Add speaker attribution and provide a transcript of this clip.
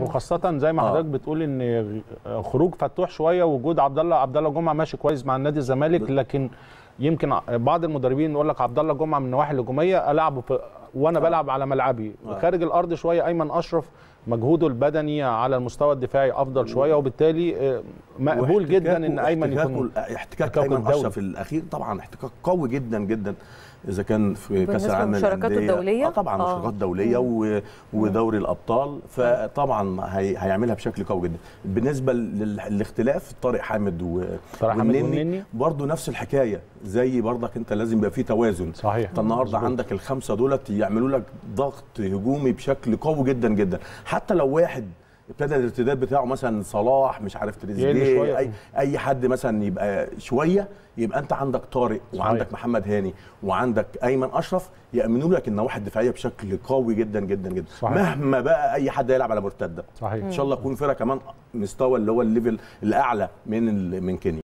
Speaker 1: وخاصة زي ما
Speaker 2: آه.
Speaker 1: حضرتك بتقول إن خروج فتوح شوية وجود عبد الله عبد الله جمعة ماشي كويس مع النادي الزمالك لكن يمكن بعض المدربين يقول لك عبد الله جمعة من النواحي الهجومية ألعبه في وأنا بلعب على ملعبي
Speaker 2: آه.
Speaker 1: خارج الأرض شوية أيمن أشرف مجهوده البدني على المستوى الدفاعي أفضل شوية وبالتالي آه، مقبول جدا إن
Speaker 2: أيمن
Speaker 1: يكون
Speaker 2: احتكاك
Speaker 1: أيمن.
Speaker 2: أشرف الأخير طبعا احتكاك قوي جدا جدا إذا كان في
Speaker 3: كأس
Speaker 2: العالم
Speaker 3: للمشاركات. الدولية؟
Speaker 2: آه طبعا
Speaker 3: آه.
Speaker 2: مشاركات دولية و... ودوري الأبطال فطبعا هي... هيعملها بشكل قوي جدا بالنسبة لل... للاختلاف طارق حامد و...
Speaker 1: طارق حامد والنني.
Speaker 2: برضه نفس الحكاية زي برضك أنت لازم يبقى في توازن
Speaker 1: صحيح.
Speaker 2: أنت النهارده. عندك الخمسة دولت يعملوا لك ضغط هجومي بشكل قوي جدا جدا حتى لو واحد ابتدى الارتداد بتاعه مثلا صلاح مش عارف تريزيجيه. اي أي حد مثلا يبقى شوية يبقى أنت عندك طارق وعندك
Speaker 1: صحيح.
Speaker 2: محمد هاني وعندك أيمن أشرف يأمنوا لك النواحي الدفاعيه بشكل قوي جدا جدا جدا
Speaker 1: صحيح.
Speaker 2: مهما بقى أي حد يلعب على مرتدة
Speaker 1: صحيح
Speaker 2: إن شاء الله تكون فرقة كمان مستوى اللي هو الليفل الأعلى من من كينيا